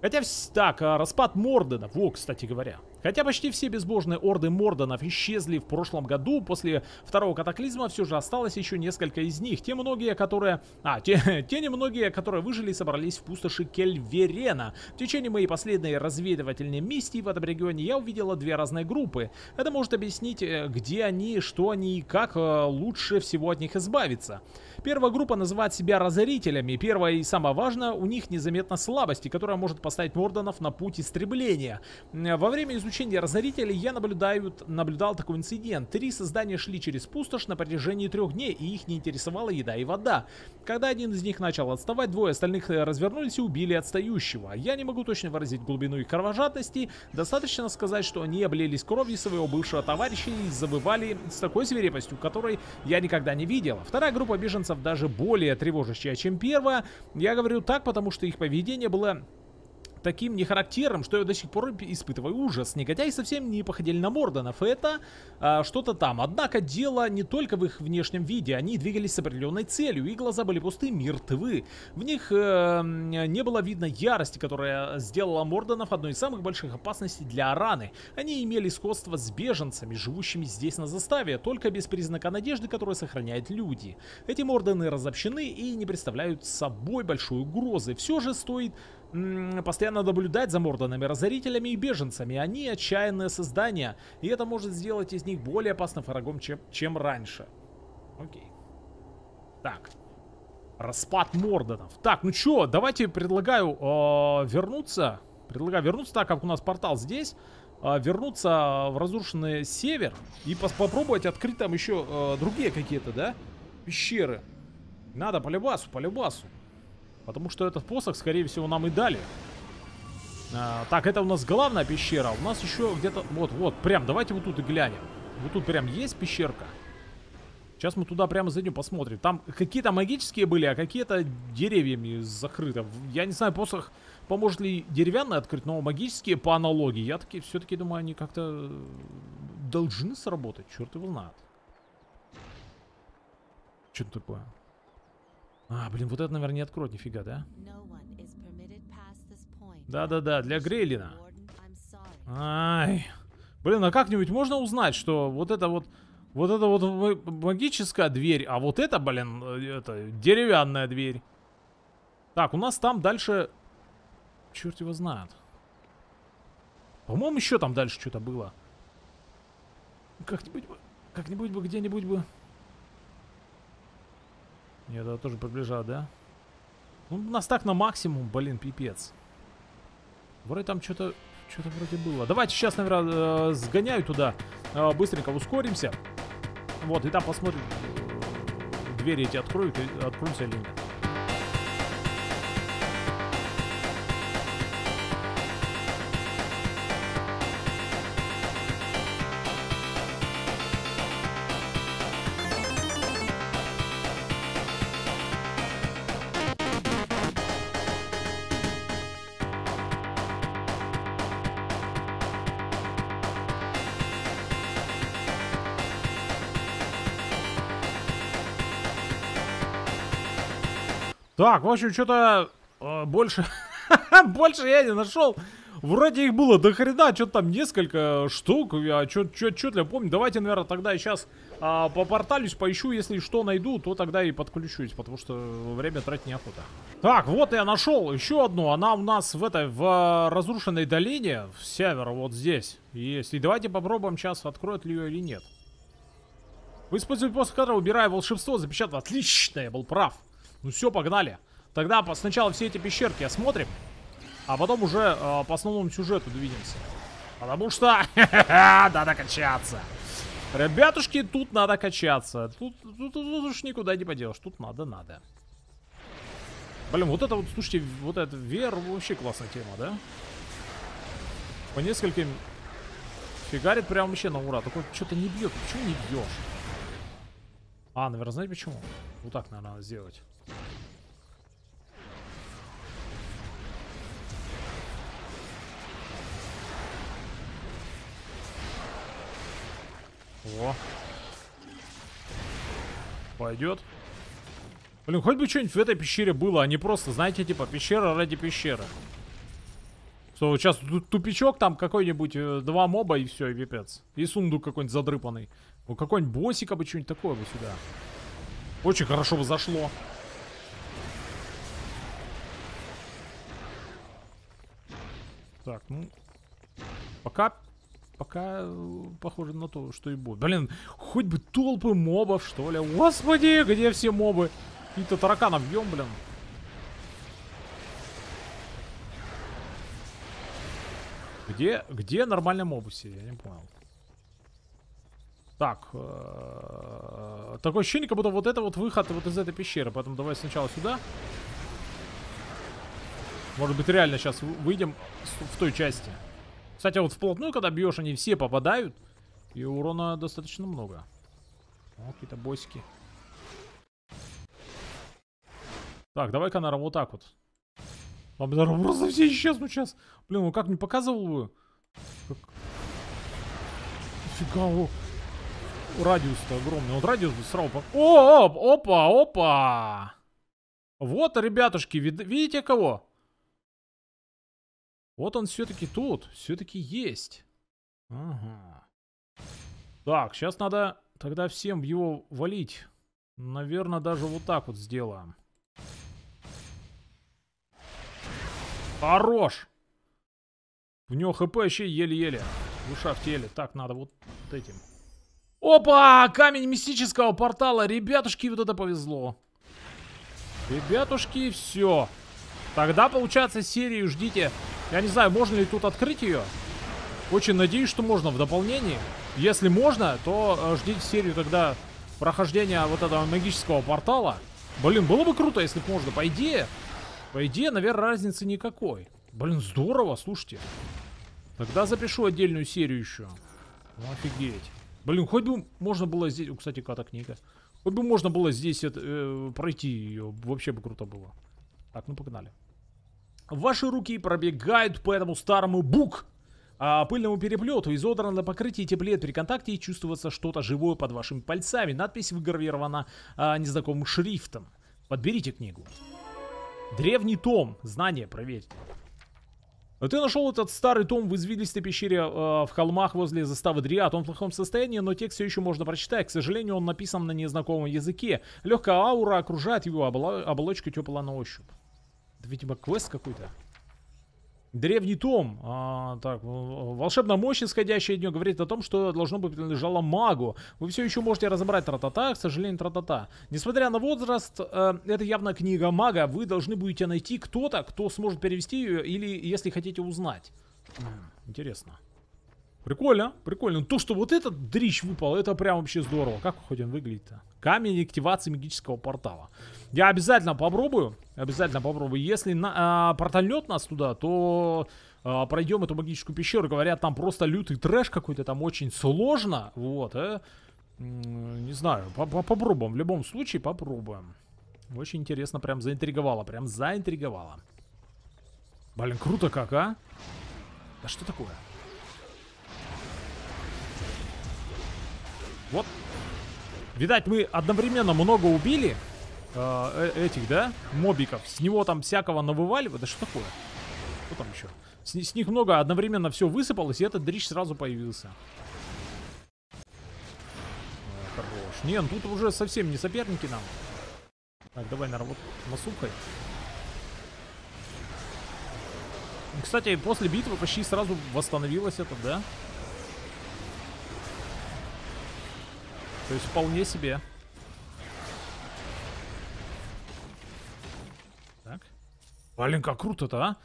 Хотя, так, а, распад Мордена. Во, кстати говоря. Хотя почти все безбожные орды Мордонов исчезли в прошлом году, после второго катаклизма все же осталось еще несколько из них. Те многие, которые... А, те, те немногие, которые выжили, собрались в пустоши Кельверена. В течение моей последней разведывательной миссии в этом регионе я увидела две разные группы. Это может объяснить, э, где они, что они и как э, лучше всего от них избавиться. Первая группа называет себя разорителями. Первое и самое важное, у них незаметна слабости, которая может поставить Мордонов на путь истребления. Во время изучения разорителей я наблюдаю, наблюдал такой инцидент. Три создания шли через пустошь на протяжении трех дней, и их не интересовала еда и вода. Когда один из них начал отставать, двое остальных э, развернулись и убили отстающего. Я не могу точно выразить глубину их кровожадности, достаточно сказать, что они облились кровью своего бывшего товарища и завывали с такой свирепостью, которой я никогда не видел. Вторая группа беженцев даже более тревожащая, чем первая. Я говорю так, потому что их поведение было таким нехарактерным, что я до сих пор испытываю ужас. Негодяи совсем не походили на Мордонов, это а, что-то там. Однако дело не только в их внешнем виде, они двигались с определенной целью, и глаза были пусты, мертвы. В них э, не было видно ярости, которая сделала Мордонов одной из самых больших опасностей для Араны. Они имели сходство с беженцами, живущими здесь на заставе, только без признака надежды, которую сохраняют люди. Эти Мордоны разобщены и не представляют собой большой угрозы. Все же стоит постоянно наблюдать за Мордонами, разорителями и беженцами. Они отчаянные создания, и это может сделать из них более опасным врагом, чем, чем раньше. Окей. Так. Распад Мордонов. Так, ну чё, давайте предлагаю э, вернуться. Предлагаю вернуться, так как у нас портал здесь. Э, вернуться в разрушенный север и попробовать открыть там еще э, другие какие-то, да, пещеры. Надо по любасу, по любасу. Потому что этот посох, скорее всего, нам и дали. А, так, это у нас главная пещера. У нас еще где-то... Вот, вот, прям, давайте вот тут и глянем. Вот тут прям есть пещерка. Сейчас мы туда прямо зайдем, посмотрим. Там какие-то магические были, а какие-то деревьями закрыты. Я не знаю, посох поможет ли деревянный открыть, но магические по аналогии. Я таки все-таки думаю, они как-то должны сработать. Черт его знает. Что такое? А, блин, вот это, наверное, не откроет нифига, да? Да-да-да, для Грейлина. Ай. Блин, а как-нибудь можно узнать, что вот это вот... Вот это вот магическая дверь, а вот это, блин, это деревянная дверь. Так, у нас там дальше... Черт его знает. По-моему, еще там дальше что-то было. Как-нибудь бы... Как-нибудь бы где-нибудь бы... Нет, это тоже приближает, да? Ну, нас так на максимум, блин, пипец. Вроде там что-то что-то вроде было. Давайте сейчас, наверное, э, сгоняю туда. Э, быстренько ускоримся. Вот, и там посмотрим, э, двери эти откроют, откроются или нет. Так, в общем, что-то э, больше... больше я не нашел. Вроде их было до хрена, что-то там несколько штук. Я что-то помню. Давайте, наверное, тогда сейчас а, попорталюсь, поищу. Если что найду, то тогда и подключусь, потому что время тратить неохота. Так, вот я нашел еще одну. Она у нас в этой, в разрушенной долине, в север, вот здесь есть. И давайте попробуем сейчас, откроет ли ее или нет. Вы используете после которого, убирая волшебство, запечатав. Отлично, я был прав. Ну все, погнали. Тогда сначала все эти пещерки осмотрим. А потом уже э, по основному сюжету двинемся. Потому что надо качаться. Ребятушки, тут надо качаться. Тут, тут, тут, тут уж никуда не поделаешь. Тут надо, надо. Блин, вот это вот, слушайте, вот это VR вообще классная тема, да? По нескольким фигарит прям вообще на ура. Такой что-то не бьет. Почему не бьешь? А, наверное, знаете почему? Вот так, наверное, надо сделать. О. Пойдет. Блин, хоть бы что-нибудь в этой пещере было, а не просто, знаете, типа пещера ради пещеры. Что сейчас тупичок, там какой-нибудь, э, два моба и все, и пипец. И сундук какой-нибудь задрыпанный. Ну какой-нибудь боссика бы что-нибудь такое бы сюда. Очень хорошо бы зашло. Так, ну... Пока... Пока э, похоже на то, что и будет. Блин, хоть бы толпы мобов, что ли. Господи, где все мобы? Какие-то тараканов бьем, блин. Где, где нормальные мобы все? Я не понял. Так, э, такое ощущение, как будто вот это вот выход вот из этой пещеры. Поэтому давай сначала сюда. Может быть, реально сейчас выйдем в той части. Кстати, вот вплотную, когда бьешь, они все попадают. И урона достаточно много. О, какие-то босики. Так, давай-ка, наверное, вот так вот. Там, наверное, просто все исчезнут сейчас. Блин, ну как не показывал бы? Как... Фига, радиус-то огромный. Вот радиус бы сразу... По... О, опа, опа! Вот, ребятушки, вид... видите кого? Вот он все-таки тут. Все-таки есть. Ага. Так, сейчас надо тогда всем его валить. Наверное, даже вот так вот сделаем. Хорош! В него хп еще еле-еле. Душа в теле. Так, надо вот этим. Опа! Камень мистического портала. Ребятушки, вот это повезло. Ребятушки, все. Тогда, получается, серию ждите я не знаю, можно ли тут открыть ее. Очень надеюсь, что можно в дополнении. Если можно, то э, ждите серию тогда прохождения вот этого магического портала. Блин, было бы круто, если бы можно. По идее, по идее, наверное, разницы никакой. Блин, здорово, слушайте. Тогда запишу отдельную серию еще. Ну, офигеть. Блин, хоть бы можно было здесь... Кстати, какая-то книга. Хоть бы можно было здесь это, э, пройти ее. Вообще бы круто было. Так, ну погнали. Ваши руки пробегают по этому старому бук, а пыльному переплету, изодрано покрытие теплеет при контакте и чувствуется что-то живое под вашими пальцами. Надпись выгравирована а, незнакомым шрифтом. Подберите книгу. Древний том. Знание, проверьте. Ты нашел этот старый том в извилистой пещере э, в холмах возле заставы Дриад. Он в плохом состоянии, но текст все еще можно прочитать. К сожалению, он написан на незнакомом языке. Легкая аура окружает его, оболочка теплая на ощупь. Это, видимо, квест какой-то. Древний том. А, так, волшебная мощь, исходящая от нее, говорит о том, что должно быть принадлежало магу. Вы все еще можете разобрать тра-та-та, к сожалению, тра-та-та. Несмотря на возраст, э, это явно книга мага. Вы должны будете найти кто-то, кто сможет перевести ее, или если хотите узнать. Интересно. Прикольно, прикольно. То, что вот этот дрищ выпал, это прям вообще здорово. Как хоть он выглядит-то? Камень активации магического портала. Я обязательно попробую. Обязательно попробую. Если на, а, портальнет нас туда, то а, пройдем эту магическую пещеру. Говорят, там просто лютый трэш какой-то, там очень сложно. Вот, э. Не знаю, попробуем. В любом случае попробуем. Очень интересно, прям заинтриговало. Прям заинтриговало. Блин, круто как, а? Да что такое? Вот. Видать, мы одновременно много убили э, э, этих, да, мобиков. С него там всякого навываливают. Да что такое? Что там еще? С, с них много, одновременно все высыпалось, и этот дрищ сразу появился. О, хорош. Не, ну тут уже совсем не соперники нам. Так, давай, наверное, вот насухай. Кстати, после битвы почти сразу восстановилось это, да? То есть вполне себе. Так. Блин, как круто-то, а?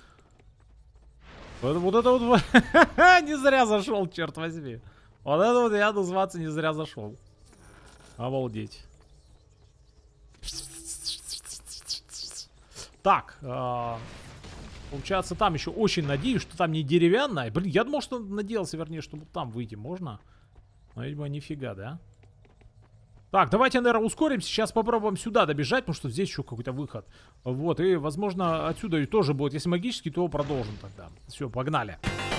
Вот, вот это вот... не зря зашел, черт возьми. Вот это вот я назваться не зря зашел. Обалдеть. Так, э, получается, там еще очень надеюсь, что там не деревянная. Блин, я думал, что надеялся, вернее, чтобы там выйти можно. Но, видимо, нифига, да? Так, давайте, наверное, ускоримся. Сейчас попробуем сюда добежать, потому что здесь еще какой-то выход. Вот, и, возможно, отсюда тоже будет. Если магический, то продолжим тогда. Все, погнали. Погнали.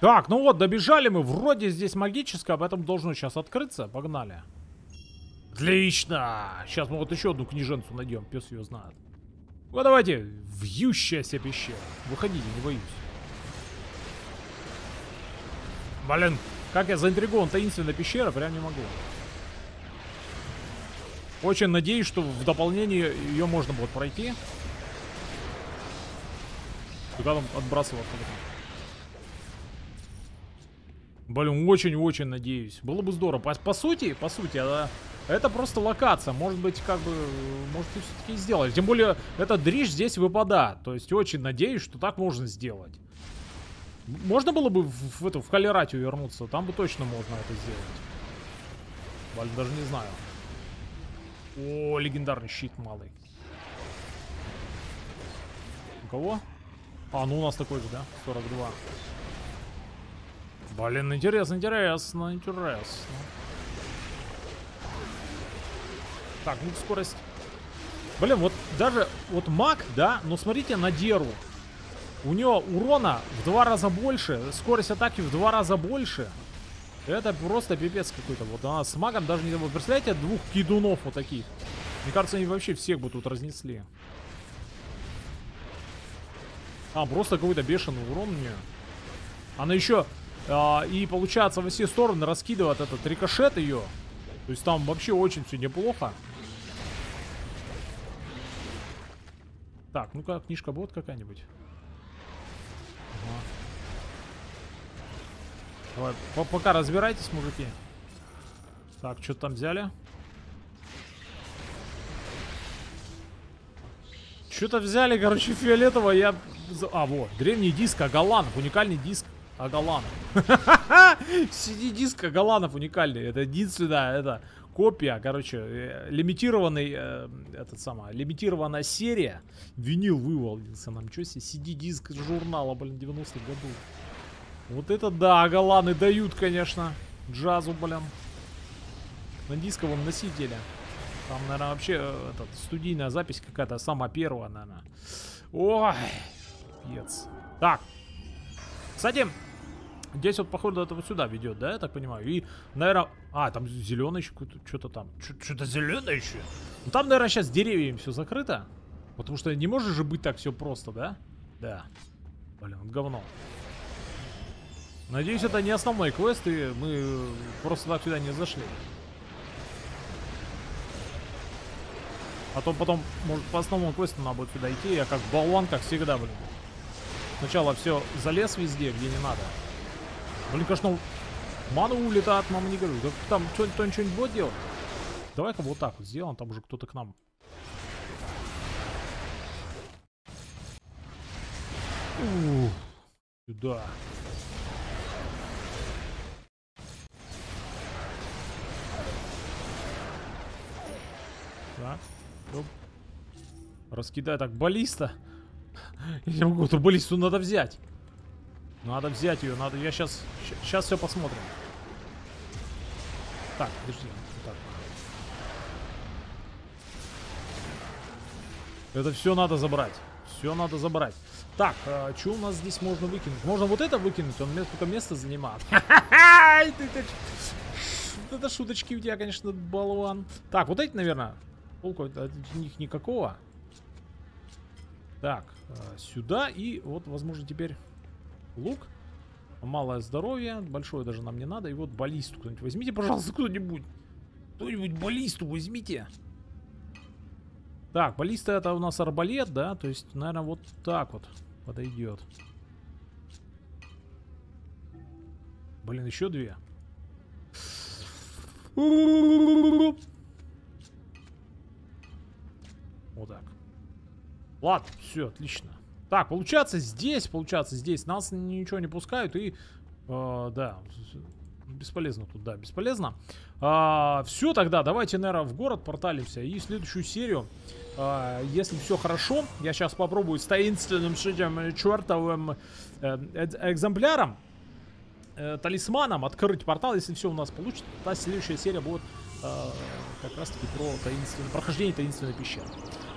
Так, ну вот, добежали мы. Вроде здесь магическое, поэтому должно сейчас открыться. Погнали. Отлично! Сейчас мы вот еще одну книженцу найдем. Пес ее знает. Ну давайте, вьющаяся пещера. Выходите, не боюсь. Блин, как я заинтригован таинственной пещерой, прям не могу. Очень надеюсь, что в дополнении ее можно будет пройти. Куда там отбрасываться? Блин, очень-очень надеюсь. Было бы здорово. По, по сути, по сути, это, это просто локация. Может быть, как бы, может все-таки сделать. Тем более, этот дриж здесь выпадает. То есть, очень надеюсь, что так можно сделать. Можно было бы в, в эту, в Халератию вернуться? Там бы точно можно это сделать. Блин, даже не знаю. О, легендарный щит малый. У кого? А, ну у нас такой же, да? 42. Блин, интересно, интересно, интересно. Так, ну скорость. Блин, вот даже вот маг, да, но смотрите на Деру. У него урона в два раза больше, скорость атаки в два раза больше. Это просто пипец какой-то. Вот она с магом даже не... Вы представляете, двух кидунов вот таких. Мне кажется, они вообще всех бы тут разнесли. А, просто какой-то бешеный урон мне. Она еще а, и получается во все стороны раскидывает этот рикошет ее. То есть там вообще очень все неплохо. Так, ну-ка, книжка будет какая-нибудь? Ага. Давай, по пока разбирайтесь, мужики. Так, что там взяли? Что-то взяли, короче, фиолетово. Я... А, вот, древний диск Агаланов, уникальный диск Агаланов. CD-диск Агаланов уникальный. Это единственная, это копия, короче, э, лимитированный, э, этот самый, лимитированная серия. Винил вывалился нам, что себе, CD-диск журнала, блин, 90-х годов. Вот это да, Агаланы дают, конечно, джазу, блин. На дисковом носителе. Там, наверное, вообще э, этот, студийная запись какая-то самая первая, наверное. Ой, пец. Так. Кстати, здесь вот, походу, это вот сюда ведет, да, я так понимаю? И, наверное... А, там зеленый что-то там. Что-то зеленое еще. Ну, там, наверное, сейчас деревьями все закрыто. Потому что не может же быть так все просто, да? Да. Блин, вот говно. Надеюсь, это не основной квест, и мы просто так сюда не зашли. А то потом, может, по основному квесту надо будет сюда идти. Я как болван, как всегда, блин. Сначала все залез везде, где не надо. Блин, конечно, ману улетает, мама не говорю. Да там кто-нибудь что-нибудь будет делать? Давай-ка вот так вот сделаем, там уже кто-то к нам. Ух, сюда. Так. Оп. Раскидай так баллиста. Я могу, эту баллисту надо взять. Надо взять ее, надо. Я сейчас. Сейчас все посмотрим. Так, подожди. Так. Это все надо забрать. Все надо забрать. Так, а, что у нас здесь можно выкинуть? Можно вот это выкинуть, он только место занимает. Это шуточки у тебя, конечно, болван. Так, вот эти, наверное, Толку от них никакого. Так, э, сюда и вот, возможно, теперь лук. Малое здоровье, большое даже нам не надо. И вот баллисту кто-нибудь возьмите, пожалуйста, кто-нибудь. Кто-нибудь баллисту возьмите. Так, баллиста это у нас арбалет, да? То есть, наверное, вот так вот подойдет. Блин, еще две. Вот так. Ладно, все, отлично. Так, получается здесь, получается здесь нас ничего не пускают и... Э, да, бесполезно тут, да, бесполезно. А, все тогда, давайте, наверное, в город порталимся и следующую серию, а, если все хорошо, я сейчас попробую с таинственным этим чертовым э, экземпляром, э, талисманом открыть портал, если все у нас получится, та следующая серия будет э, как раз таки про таинственное, прохождение таинственной пещеры.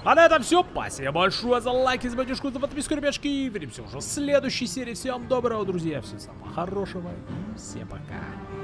А на этом все. Спасибо большое за лайки, за батюшку, за подписку, ребятушки. Увидимся уже в следующей серии. Всем доброго, друзья. Всего самого хорошего. И всем пока.